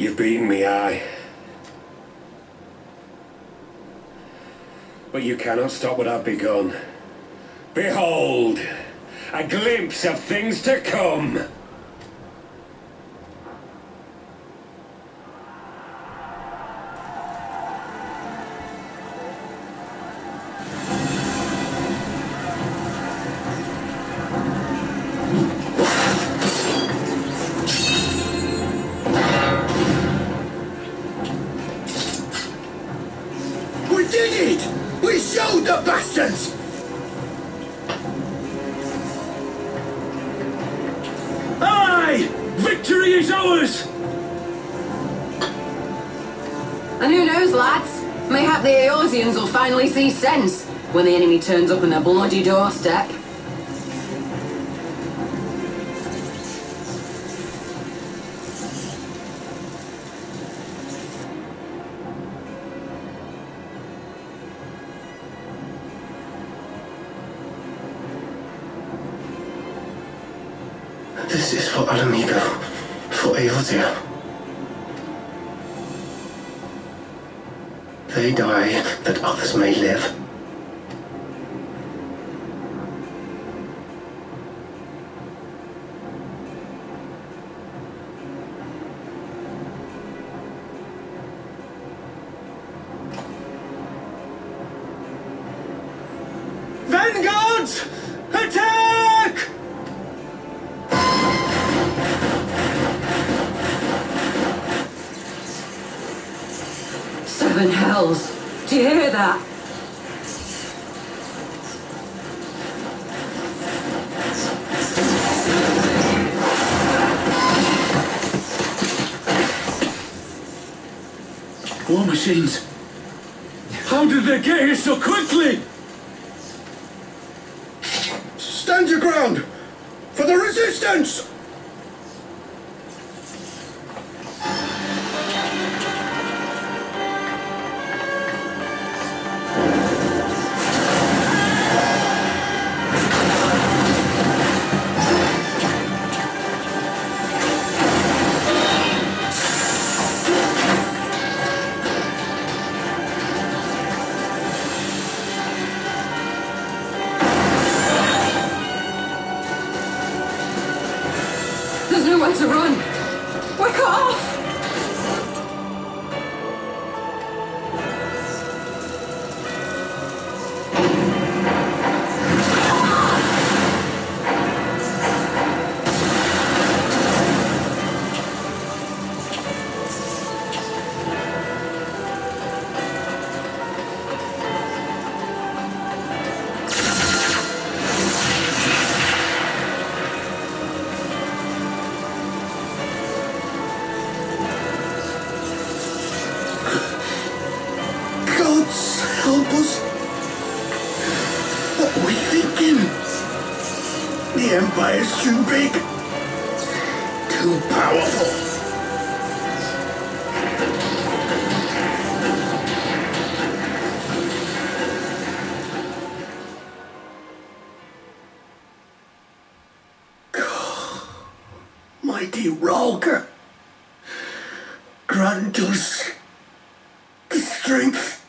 You've beaten me, aye. But you cannot stop what I've begun. Behold, a glimpse of things to come. The bastards! Aye! Victory is ours! And who knows, lads? Mayhap the Eorzeans will finally see sense when the enemy turns up on their bloody doorstep. This is for Ala Mhigo, for Eorzea. They die that others may live. Vanguards! Attack! Seven hells. Do you hear that? War machines! How did they get here so quickly? Stand your ground! For the resistance! Nowhere to run. We're cut What are we thinking? The Empire's too big. Too powerful. Mighty Rhalgr, grant us the strength